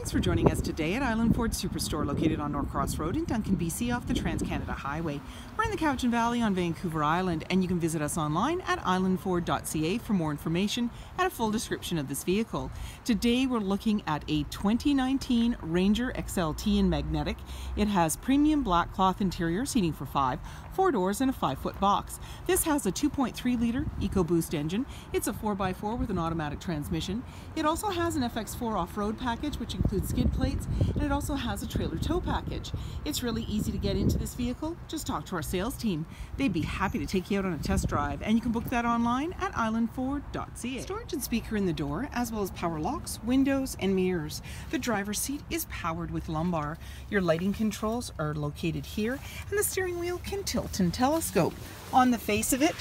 Thanks for joining us today at Island Ford Superstore located on Norcross Road in Duncan, BC off the Trans-Canada Highway. We're in the Cowichan Valley on Vancouver Island and you can visit us online at islandford.ca for more information and a full description of this vehicle. Today we're looking at a 2019 Ranger XLT in magnetic. It has premium black cloth interior seating for five, four doors and a five foot box. This has a 2.3 liter EcoBoost engine. It's a 4x4 with an automatic transmission. It also has an FX4 off-road package which includes skid plates and it also has a trailer tow package. It's really easy to get into this vehicle. Just talk to our sales team. They'd be happy to take you out on a test drive and you can book that online at islandford.ca. Storage and speaker in the door as well as power locks, windows and mirrors. The driver's seat is powered with lumbar. Your lighting controls are located here and the steering wheel can tilt and telescope. On the face of it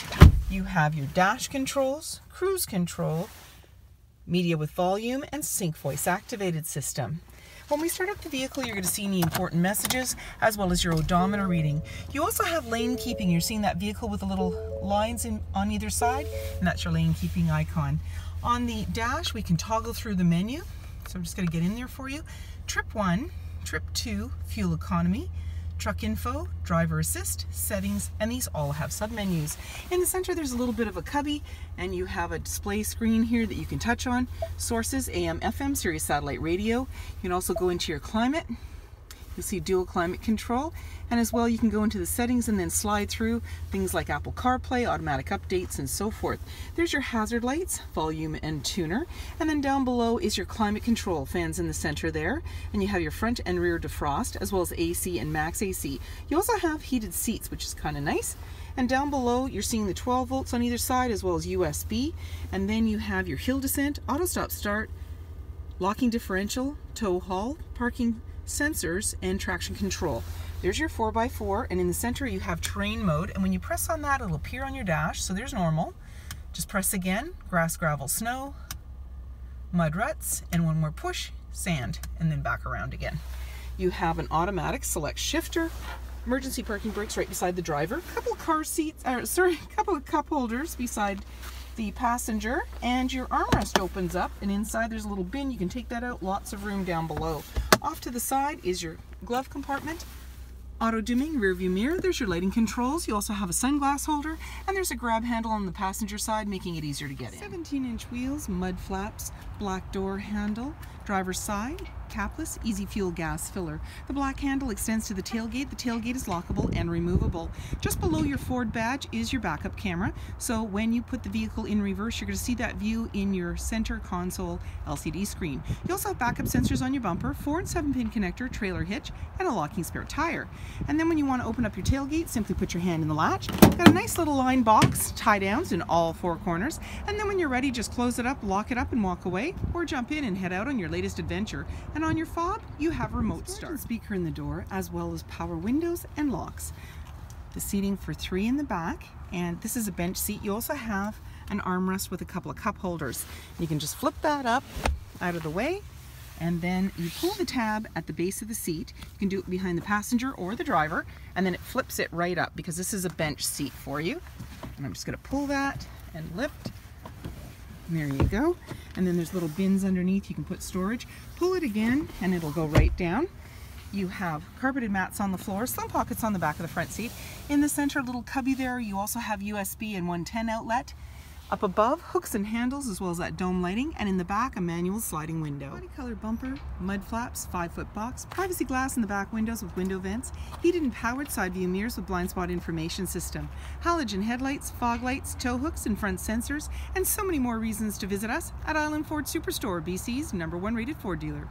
you have your dash controls, cruise control, media with volume, and sync voice activated system. When we start up the vehicle, you're going to see any important messages as well as your odometer reading. You also have lane keeping. You're seeing that vehicle with the little lines in, on either side, and that's your lane keeping icon. On the dash, we can toggle through the menu. So I'm just going to get in there for you. Trip 1, Trip 2, Fuel Economy, truck info, driver assist, settings, and these all have submenus. In the center there's a little bit of a cubby and you have a display screen here that you can touch on. Sources, AM, FM, Sirius satellite radio. You can also go into your climate You'll see dual climate control and as well you can go into the settings and then slide through things like Apple CarPlay, automatic updates and so forth. There's your hazard lights, volume and tuner. And then down below is your climate control, fans in the center there. And you have your front and rear defrost as well as AC and max AC. You also have heated seats which is kind of nice. And down below you're seeing the 12 volts on either side as well as USB and then you have your hill descent, auto stop start, locking differential, tow haul, parking sensors, and traction control. There's your 4x4, and in the center you have terrain mode, and when you press on that, it'll appear on your dash, so there's normal. Just press again, grass, gravel, snow, mud ruts, and one more push, sand, and then back around again. You have an automatic select shifter, emergency parking brakes right beside the driver, a couple of car seats, uh, sorry, a couple of cup holders beside the passenger, and your armrest opens up, and inside there's a little bin, you can take that out, lots of room down below. Off to the side is your glove compartment, auto dimming rear view mirror. There's your lighting controls. You also have a sunglass holder and there's a grab handle on the passenger side making it easier to get in. 17 inch wheels, mud flaps, black door handle, driver's side, capless, easy fuel gas filler. The black handle extends to the tailgate. The tailgate is lockable and removable. Just below your Ford badge is your backup camera. So when you put the vehicle in reverse, you're going to see that view in your center console LCD screen. You also have backup sensors on your bumper, 4 and 7 pin connector, trailer hitch, and a locking spare tire. And then when you want to open up your tailgate, simply put your hand in the latch. Got a nice little line box, tie downs in all four corners. And then when you're ready, just close it up, lock it up, and walk away, or jump in and head out on your latest adventure. And on your fob, you have remote start. Speaker in the door, as well as power windows and locks. The seating for three in the back, and this is a bench seat. You also have an armrest with a couple of cup holders. You can just flip that up out of the way, and then you pull the tab at the base of the seat. You can do it behind the passenger or the driver, and then it flips it right up because this is a bench seat for you. And I'm just gonna pull that and lift there you go. And then there's little bins underneath you can put storage. Pull it again and it'll go right down. You have carpeted mats on the floor, some pockets on the back of the front seat. In the center a little cubby there, you also have USB and 110 outlet. Up above, hooks and handles as well as that dome lighting, and in the back, a manual sliding window. Body color bumper, mud flaps, 5 foot box, privacy glass in the back windows with window vents, heated and powered side view mirrors with blind spot information system, halogen headlights, fog lights, tow hooks and front sensors, and so many more reasons to visit us at Island Ford Superstore, BC's number one rated Ford dealer.